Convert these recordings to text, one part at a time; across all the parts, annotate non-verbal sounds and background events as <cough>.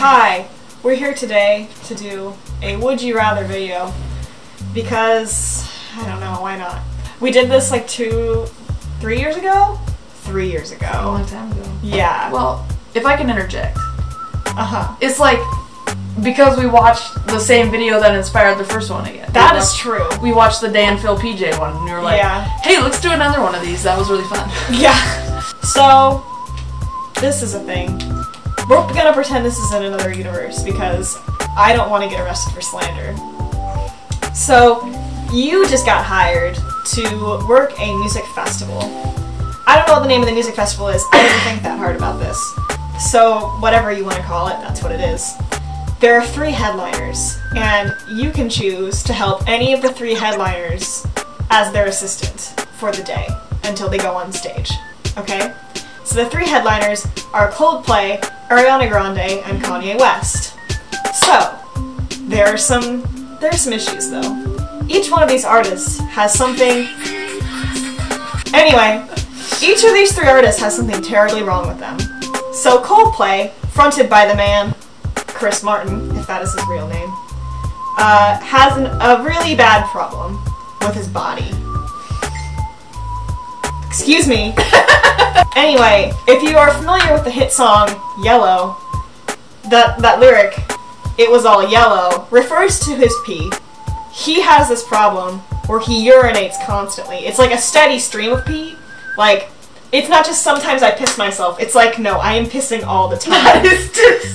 Hi, we're here today to do a Would You Rather video because I don't know, why not? We did this like two, three years ago? Three years ago. A long time ago. Yeah. Well, if I can interject, Uh huh. it's like because we watched the same video that inspired the first one again. That we is watched, true. We watched the Dan Phil PJ one, and we were like, Yeah. "Hey, let's do another one of these." That was really fun. <laughs> Yeah. So, this is a thing. We're gonna pretend this is in another universe because I don't want to get arrested for slander. So, you just got hired to work a music festival. I don't know what the name of the music festival is. I didn't think that hard about this. So, whatever you want to call it, that's what it is. There are three headliners, and you can choose to help any of the three headliners as their assistant for the day until they go on stage. Okay? So the three headliners are Coldplay, Ariana Grande, and Kanye West. So, there are some there are some issues though. Each one of these artists has something Anyway, each of these three artists has something terribly wrong with them. So Coldplay, fronted by the man Chris Martin, if that is his real name, uh, has an, a really bad problem with his body. Excuse me. <laughs> anyway, if you are familiar with the hit song Yellow, that that lyric, it was all yellow, refers to his pee. He has this problem where he urinates constantly. It's like a steady stream of pee. Like, it's not just sometimes I piss myself. It's like, no, I am pissing all the time. <laughs>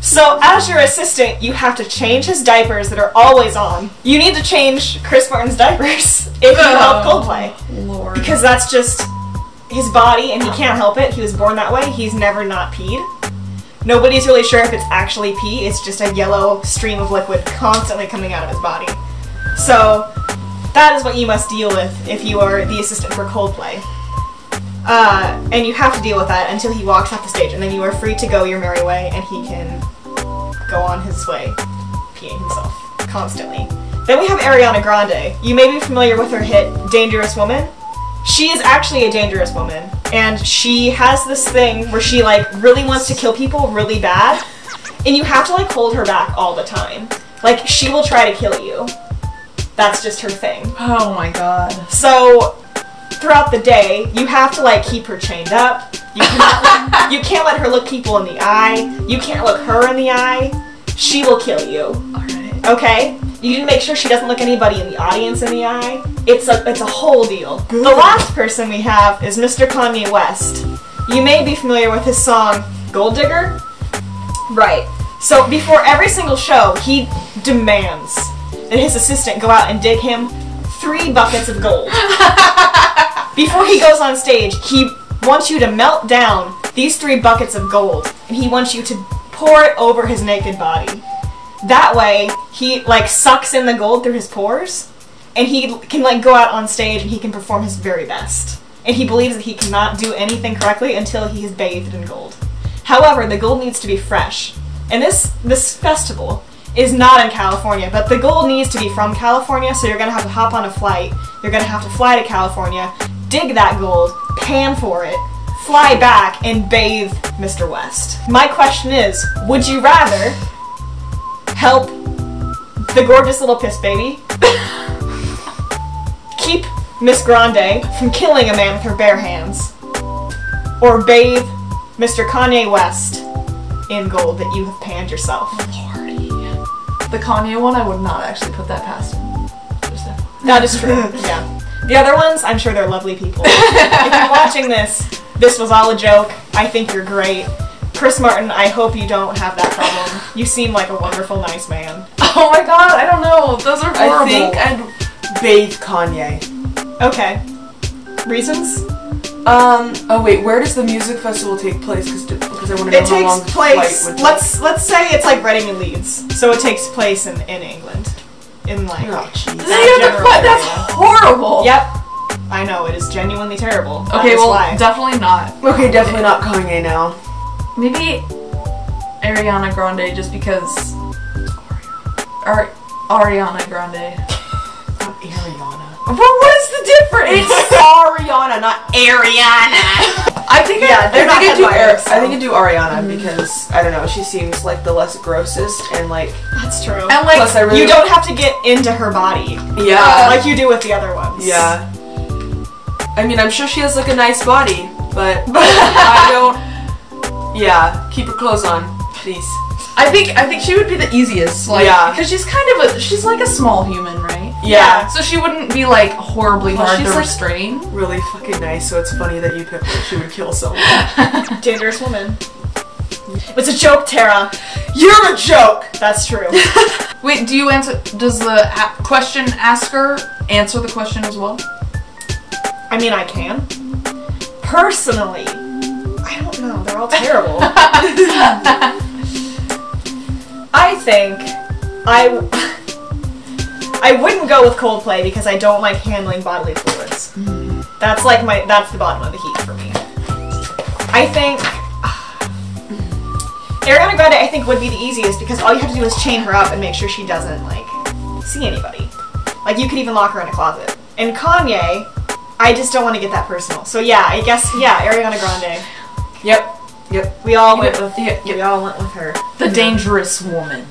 So, as your assistant, you have to change his diapers that are always on. You need to change Chris Martin's diapers <laughs> if you help Oh. Coldplay. Lord. Because that's just his body and he can't help it. He was born that way. He's never not peed. Nobody's really sure if it's actually pee. It's just a yellow stream of liquid constantly coming out of his body. So, that is what you must deal with if you are the assistant for Coldplay. Uh, and you have to deal with that until he walks off the stage, and then you are free to go your merry way, and he can go on his way, peeing himself constantly. Then we have Ariana Grande. You may be familiar with her hit "Dangerous Woman." She is actually a dangerous woman, and she has this thing where she like really wants to kill people really bad, and you have to like hold her back all the time. Like she will try to kill you. That's just her thing. Oh my god. So throughout the day, you have to like keep her chained up. You cannot <laughs> you can't let her look people in the eye. You can't look her in the eye. She will kill you. Alright. Okay? You need to make sure she doesn't look anybody in the audience in the eye. It's a it's a whole deal. The last person we have is Mr. Kanye West. You may be familiar with his song Gold Digger. Right. So before every single show, he demands that his assistant go out and dig him three buckets of gold. <laughs> Before he goes on stage, he wants you to melt down these three buckets of gold, and he wants you to pour it over his naked body. That way, he like sucks in the gold through his pores, and he can like go out on stage and he can perform his very best. And he believes that he cannot do anything correctly until he is bathed in gold. However, the gold needs to be fresh. And this this festival is not in California, but the gold needs to be from California, so you're gonna have to hop on a flight. You're gonna have to fly to California, dig that gold, pan for it, fly back, and bathe Mr. West. My question is, would you rather help the gorgeous little piss baby keep Miss Grande from killing a man with her bare hands, or bathe Mr. Kanye West in gold that you have panned yourself? The Kanye one, I would not actually put that past him. That is true. <laughs> yeah. The other ones, I'm sure they're lovely people. if you're watching this, this was all a joke. I think you're great. Chris Martin, I hope you don't have that problem. You seem like a wonderful, nice man. <laughs> Oh my god, I don't know. Those are horrible. I think I'd bathe Kanye. Okay. Reasons? Um. Oh wait, where does the music festival take place? Cause, because I want to know It how long takes the place. flight would Let's let's say it's like Reading and Leeds, so it takes place in in England, in like. take. Oh jeez. Does he have to general fly? area. That's horrible. Yep. I know it is genuinely terrible. That Okay, well, why. definitely not. Okay, definitely <laughs> not Kanye now. Maybe Ariana Grande, just because. Ar- Ariana Grande. Not Ariana. But what is the difference? It's Ariana, not Ariana. <laughs> I think Yeah, I, they're I not think I do. so- I think I do Ariana mm-hmm. because I don't know. She seems like the less grossest and like That's true. and like plus I really you don't have to get into her body yeah uh, like you do with the other ones. yeah. I mean, I'm sure she has like a nice body, but <laughs> I don't. Yeah, keep her clothes on, please. I think I think she would be the easiest. Like, Yeah. because she's kind of a she's like a small human, right? Yeah. So she wouldn't be like horribly Well, hard she's to like- restrain. Really fucking nice. So it's funny that you picked her. She would kill someone. <laughs> Dangerous woman. It's a joke, Tera. You're a joke. That's true. <laughs> Wait, do you answer? Does the question asker answer the question as well? I mean, I can. Personally, I don't know. They're all terrible. <laughs> I think I I wouldn't go with Coldplay because I don't like handling bodily fluids. That's like my that's the bottom of the heap for me. I think <sighs> Ariana Grande I think would be the easiest because all you have to do is chain her up and make sure she doesn't like see anybody. Like you could even lock her in a closet. And Kanye, I just don't want to get that personal. So yeah, I guess yeah, Ariana Grande. Yep. Yep. We all You went get- with yeah, we all went with her. The dangerous woman.